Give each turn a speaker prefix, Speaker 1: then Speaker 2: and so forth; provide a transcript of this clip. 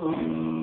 Speaker 1: Um,